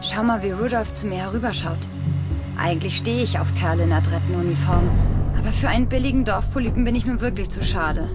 Schau mal, wie Rudolf zu mir herüberschaut. Eigentlich stehe ich auf Kerle in Adrettenuniform, aber für einen billigen Dorfpolypen bin ich nun wirklich zu schade.